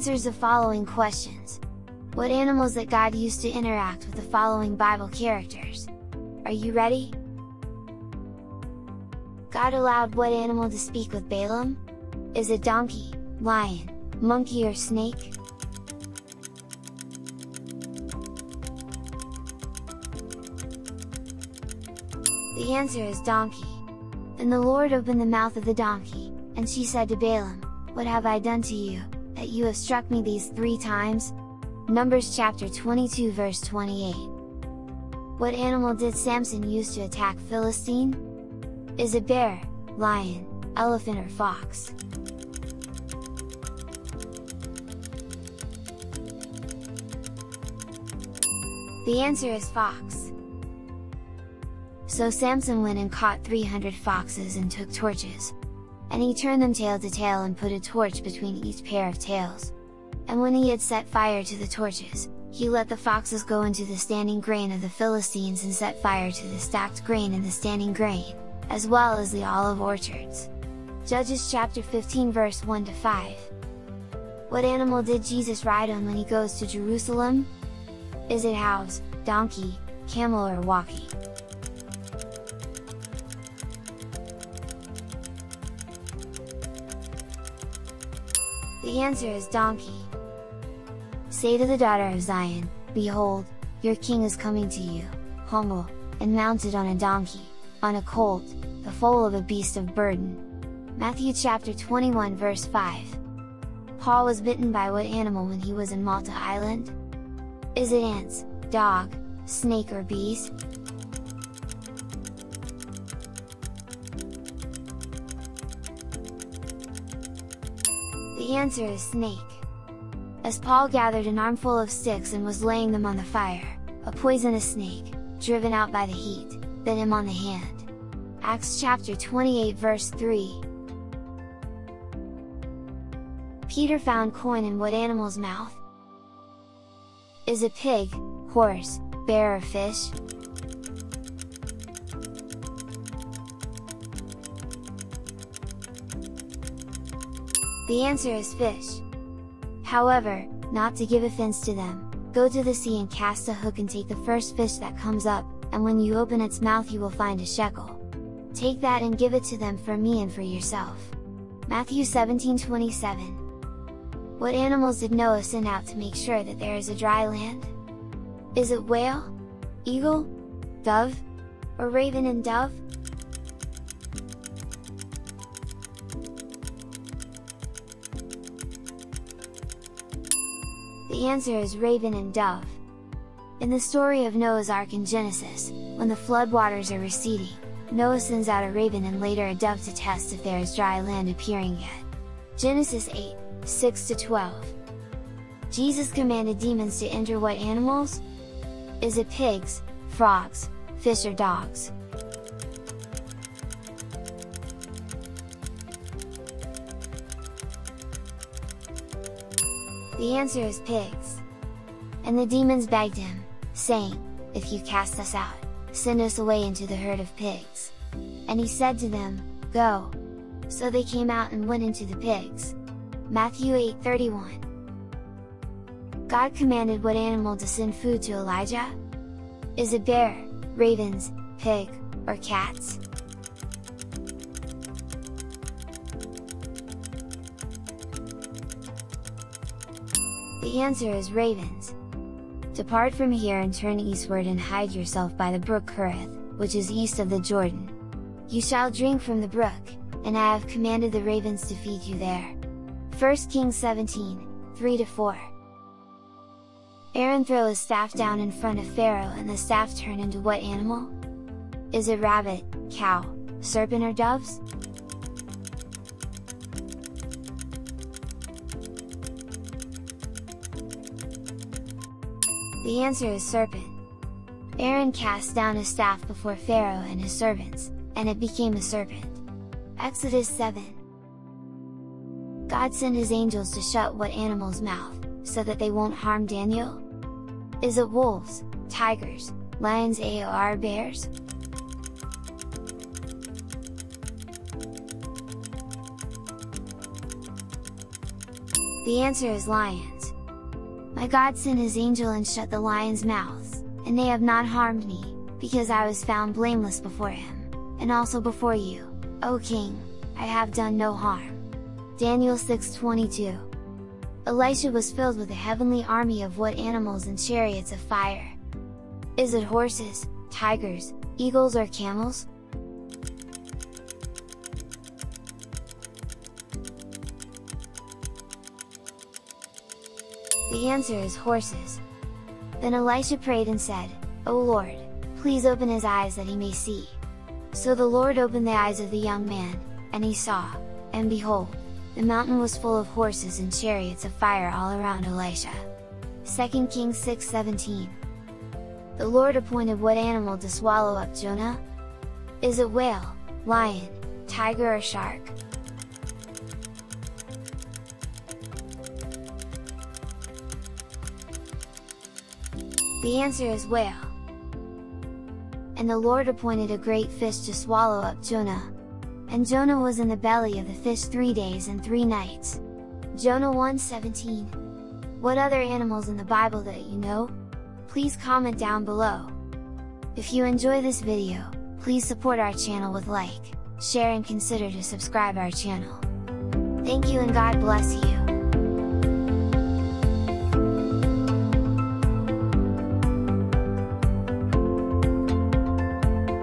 answers the following questions. What animals that God used to interact with the following Bible characters? Are you ready? God allowed what animal to speak with Balaam? Is it donkey, lion, monkey or snake? The answer is donkey. And the Lord opened the mouth of the donkey, and she said to Balaam, What have I done to you, that you have struck me these three times? Numbers chapter 22 verse 28. What animal did Samson use to attack Philistine? Is it bear, lion, elephant or fox? The answer is fox. So Samson went and caught 300 foxes and took torches. And he turned them tail to tail and put a torch between each pair of tails. And when he had set fire to the torches, he let the foxes go into the standing grain of the Philistines and set fire to the stacked grain in the standing grain, as well as the olive orchards. Judges chapter 15 verse 1 to 5. What animal did Jesus ride on when he goes to Jerusalem? Is it house, donkey, camel or walkie? The answer is donkey. Say to the daughter of Zion, Behold, your king is coming to you, humble, and mounted on a donkey, on a colt, the foal of a beast of burden. Matthew chapter 21 verse 5. Paul was bitten by what animal when he was in Malta Island? Is it ants, dog, snake or bees? The answer is snake. As Paul gathered an armful of sticks and was laying them on the fire, a poisonous snake, driven out by the heat, bit him on the hand. Acts chapter 28 verse 3 Peter found coin in what animal's mouth? Is a pig, horse, bear or fish? The answer is fish. However, not to give offense to them, go to the sea and cast a hook and take the first fish that comes up, and when you open its mouth you will find a shekel. Take that and give it to them for me and for yourself. Matthew 17:27. What animals did Noah send out to make sure that there is a dry land? Is it whale? Eagle? Dove? Or raven and dove? The answer is raven and dove. In the story of Noah's Ark in Genesis, when the floodwaters are receding, Noah sends out a raven and later a dove to test if there is dry land appearing yet. Genesis 8, 6-12 Jesus commanded demons to enter what animals? Is it pigs, frogs, fish or dogs? The answer is pigs. And the demons begged him, saying, If you cast us out, send us away into the herd of pigs. And he said to them, Go! So they came out and went into the pigs. Matthew 8:31. God commanded what animal to send food to Elijah? Is it bear, ravens, pig, or cats? The answer is ravens. Depart from here and turn eastward and hide yourself by the brook Kerith, which is east of the Jordan. You shall drink from the brook, and I have commanded the ravens to feed you there. 1 Kings 17, 3-4 Aaron throw his staff down in front of Pharaoh and the staff turn into what animal? Is it rabbit, cow, serpent or doves? The answer is serpent. Aaron cast down his staff before Pharaoh and his servants, and it became a serpent. Exodus 7 God sent his angels to shut what animal's mouth, so that they won't harm Daniel? Is it wolves, tigers, lions or bears? The answer is lions. My God sent his angel and shut the lions' mouths, and they have not harmed me, because I was found blameless before him, and also before you, O king, I have done no harm. Daniel 6:22. Elisha was filled with a heavenly army of what animals and chariots of fire? Is it horses, tigers, eagles or camels? The answer is horses. Then Elisha prayed and said, O Lord, please open his eyes that he may see. So the Lord opened the eyes of the young man, and he saw, and behold, the mountain was full of horses and chariots of fire all around Elisha. 2 Kings 6:17. The Lord appointed what animal to swallow up Jonah? Is it whale, lion, tiger or shark? The answer is whale. And the Lord appointed a great fish to swallow up Jonah. And Jonah was in the belly of the fish three days and three nights. Jonah 1:17. What other animals in the Bible that you know? Please comment down below. If you enjoy this video, please support our channel with like, share and consider to subscribe our channel. Thank you and God bless you!